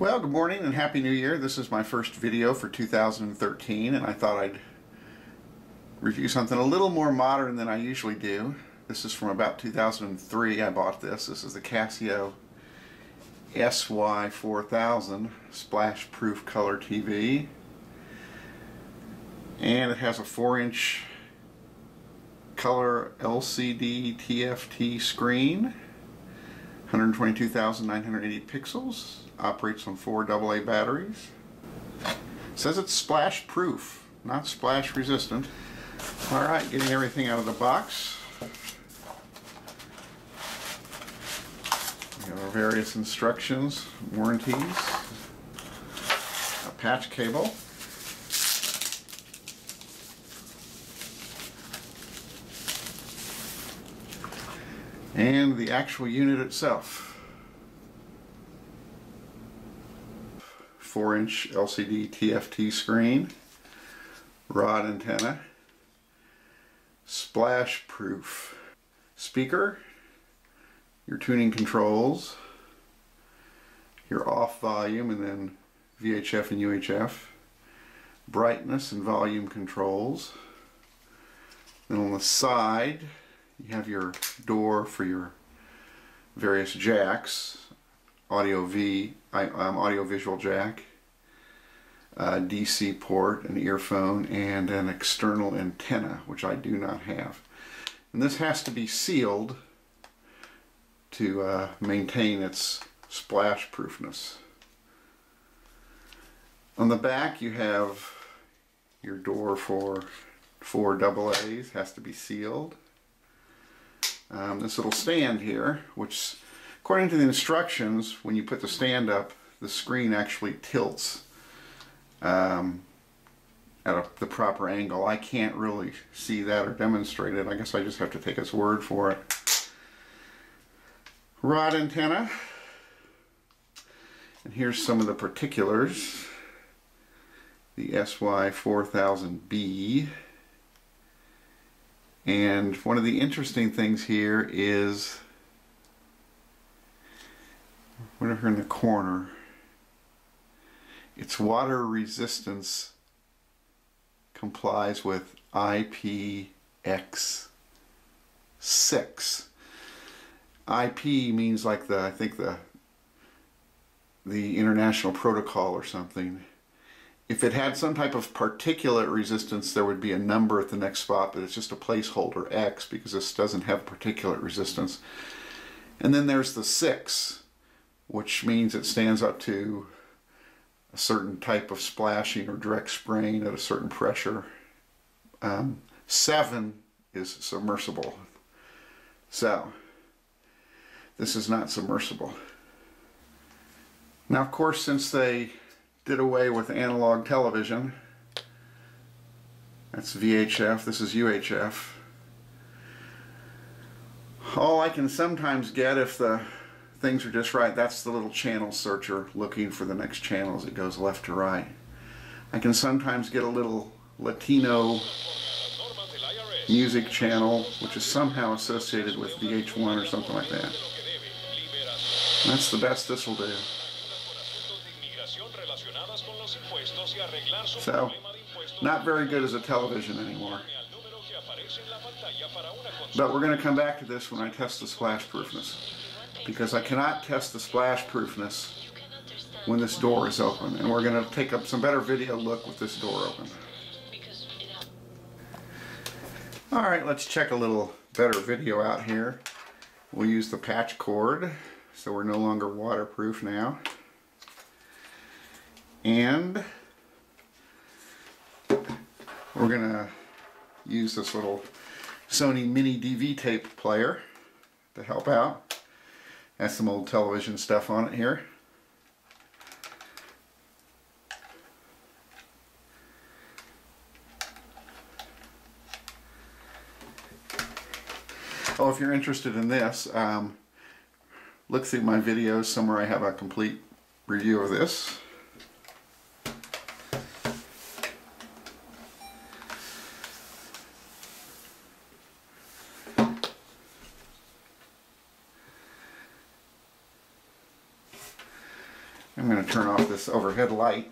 Well, good morning and Happy New Year. This is my first video for 2013 and I thought I'd review something a little more modern than I usually do. This is from about 2003 I bought this. This is the Casio SY4000 Splash Proof Color TV and it has a 4 inch color LCD TFT screen 122,980 pixels operates on four AA batteries. Says it's splash proof, not splash resistant. Alright, getting everything out of the box. We have our various instructions, warranties, a patch cable, and the actual unit itself. 4 inch LCD TFT screen, rod antenna, splash proof speaker, your tuning controls, your off volume and then VHF and UHF, brightness and volume controls. Then on the side you have your door for your various jacks, audio V, um, audio visual jack, DC port, an earphone, and an external antenna, which I do not have. And this has to be sealed to uh, maintain its splash proofness. On the back you have your door for four double A's, has to be sealed. Um, this little stand here, which According to the instructions, when you put the stand up, the screen actually tilts um, at a, the proper angle. I can't really see that or demonstrate it. I guess I just have to take his word for it. Rod antenna. And here's some of the particulars. The SY4000B. And one of the interesting things here is whatever in the corner, its water resistance complies with IPX6. IP means like the, I think the, the international protocol or something. If it had some type of particulate resistance, there would be a number at the next spot, but it's just a placeholder X because this doesn't have particulate resistance. And then there's the 6 which means it stands up to a certain type of splashing or direct spraying at a certain pressure. Um, seven is submersible. So, this is not submersible. Now, of course, since they did away with analog television, that's VHF, this is UHF. All I can sometimes get if the things are just right, that's the little channel searcher looking for the next channel as it goes left to right. I can sometimes get a little Latino music channel which is somehow associated with VH1 or something like that. That's the best this will do. So, not very good as a television anymore. But we're going to come back to this when I test the splash proofness because I cannot test the splash proofness when this door is open and we're going to take up some better video look with this door open. Alright, let's check a little better video out here. We'll use the patch cord so we're no longer waterproof now. And we're to use this little Sony mini DV tape player to help out. Has some old television stuff on it here. Oh, if you're interested in this, um, look through my videos. Somewhere I have a complete review of this. Turn off this overhead light.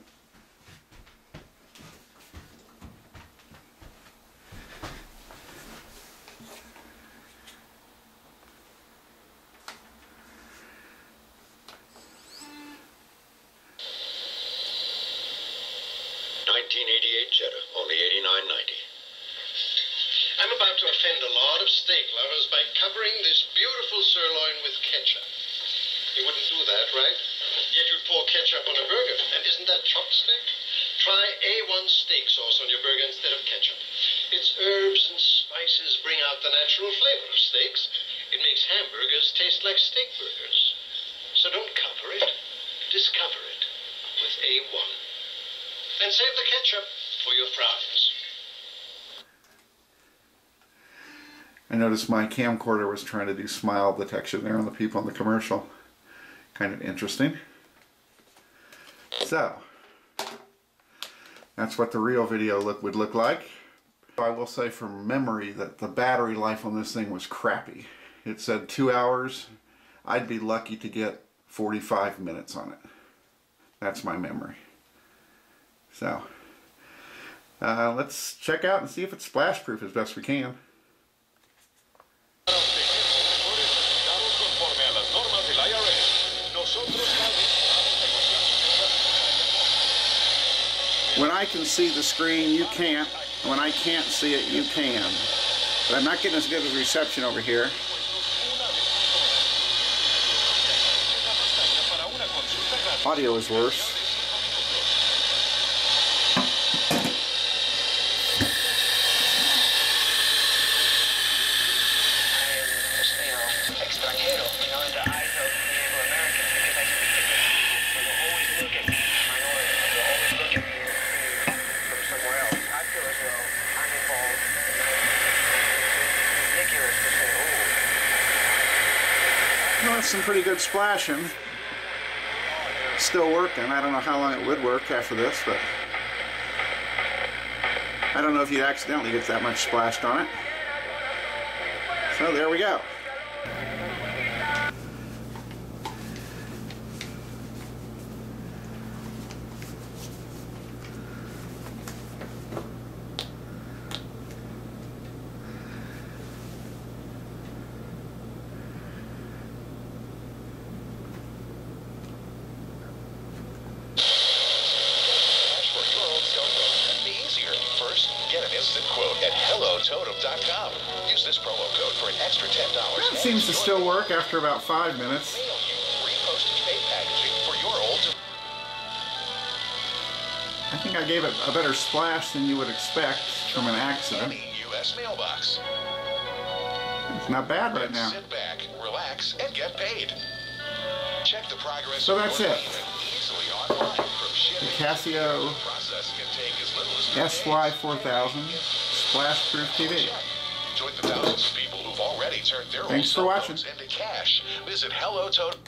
Jetta, only $89.90. I'm about to offend a lot of steak lovers by covering this beautiful sirloin with ketchup. You wouldn't do that, right? Yet you'd pour ketchup on a burger. And isn't that chopstick? Try A1 steak sauce on your burger instead of ketchup. Its herbs and spices bring out the natural flavor of steaks. It makes hamburgers taste like steak burgers. So don't cover it. Discover it with A1. And save the ketchup for your fries. I noticed my camcorder was trying to do smile detection there on the people in the commercial. Kind of interesting. So, that's what the real video look would look like. I will say from memory that the battery life on this thing was crappy. It said two hours. I'd be lucky to get 45 minutes on it. That's my memory. So, uh, let's check out and see if it's splash proof as best we can. I can see the screen, you can't. When I can't see it, you can. But I'm not getting as good a reception over here. Audio is worse. Well, that's some pretty good splashing. Still working. I don't know how long it would work after this, but I don't know if you accidentally get that much splashed on it. So there we go. Instant quote at HelloTotem.com. Use this promo code for an extra $10. That seems to still work after about five minutes. I think I gave it a better splash than you would expect from an accident. U.S. mailbox. It's not bad right now. Sit back, relax, and get paid. Check the progress. So that's it. The Casio SY4000 Splash Proof TV. Join the thousands of people who've already turned their Thanks for watching. into cash. Visit Hello Totem.